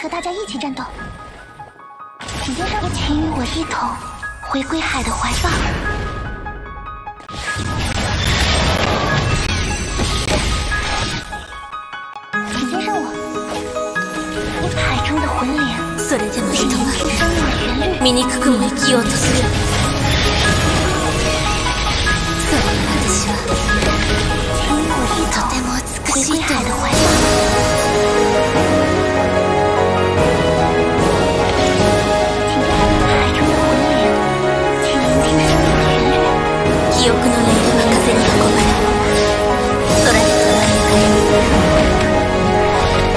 和大家一起战斗，请接受，请与我一同回归海的怀抱。请接受我，海中的魂灵。それでも人は醜くも生きようとする